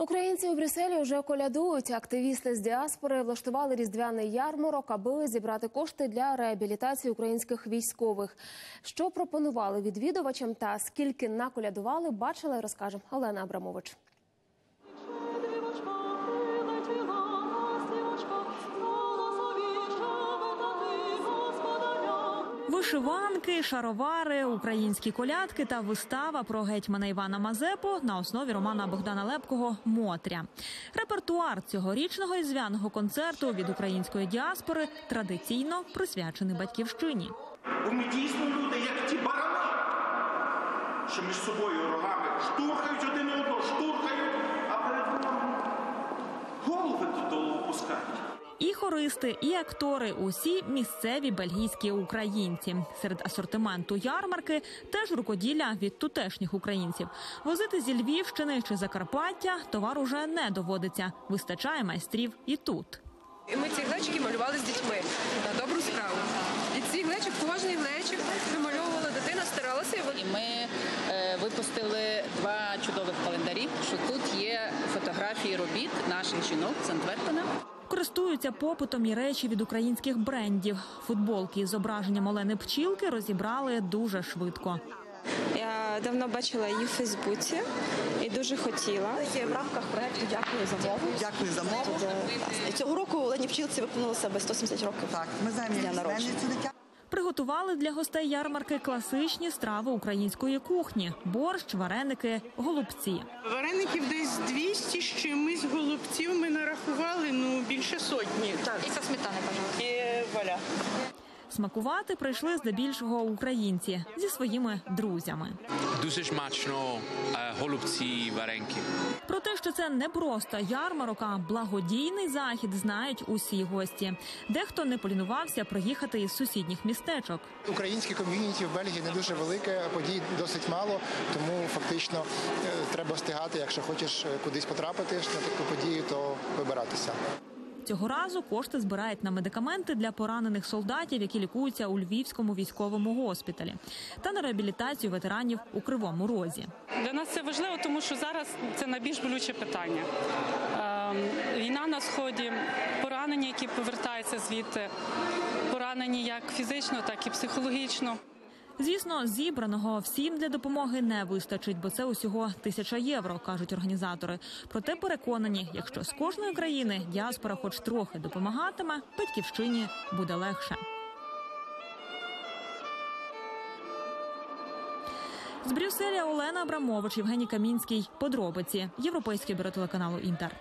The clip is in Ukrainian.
Українці у Брюсселі вже колядують. Активісти з діаспори влаштували різдвяний ярмарок, аби зібрати кошти для реабілітації українських військових. Що пропонували відвідувачам та скільки наколядували, бачила і розкаже Олена Абрамович. Вишиванки, шаровари, українські колядки та вистава про гетьмана Івана Мазепу на основі романа Богдана Лепкого Мотря. Репертуар цьогорічного різдвяного концерту від української діаспори традиційно присвячений батьківщині. Бо ми дійсно люди, як ті барани, що між собою рогами штурхають один одного, штурхають, І і актори усі місцеві бельгійські українці. Серед асортименту ярмарки теж рукоділля від тутешніх українців. Возити зі Львівщини чи Закарпаття товар уже не доводиться. Вистачає майстрів і тут. І ми ці глечики малювали з дітьми на добру справу. І ці глечик, кожний глечик вимальовувала дитина, старалася. І І ми е, випустили два чудових календарі. Що тут є фотографії робіт наших жінок з Антверпена. Користуються попитом і речі від українських брендів. Футболки із зображенням Олени Пчілки розібрали дуже швидко. Я давно бачила її в Фейсбуці і дуже хотіла. В рамках проекту дякую за мову. Дякую за мову. І цього року Олені Пчілці виповнилося себе 170 років. Так, ми знаємо, дня народження. Приготували для гостей ярмарки класичні страви української кухні: борщ, вареники, голубці. Вареників десь 200 з чимось голубців ми нарахували, більше сотні. Так. і сметани, пожалуйста. І валя. Смакувати прийшли здебільшого українці зі своїми друзями. Дуже смачно е, голубці вареники. Про те, що це не просто ярмарок, а благодійний захід, знають усі гості. Дехто не полінувався приїхати із сусідніх містечок. Українське ком'юніті в Бельгії не дуже велике, подій досить мало, тому фактично е, треба встигати. Якщо хочеш е, кудись потрапити на таку подію, то вибиратися. Цього разу кошти збирають на медикаменти для поранених солдатів, які лікуються у Львівському військовому госпіталі, та на реабілітацію ветеранів у Кривому Розі. Для нас це важливо, тому що зараз це найбільш болюче питання. Ем, Війна на сході, поранені, які повертаються звідти, поранені як фізично, так і психологічно. Звісно, зібраного всім для допомоги не вистачить, бо це усього тисяча євро, кажуть організатори. Проте переконані, якщо з кожної країни діаспора хоч трохи допомагатиме, батьківщині буде легше. З Брюсселя Олена Абрамович, Євгеній Камінський. Подробиці. Європейське бюро телеканалу Інтер.